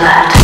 Our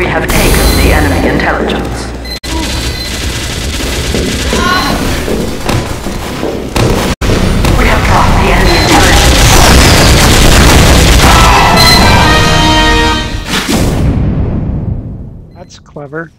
We have taken the enemy intelligence. We have the enemy intelligence. That's clever.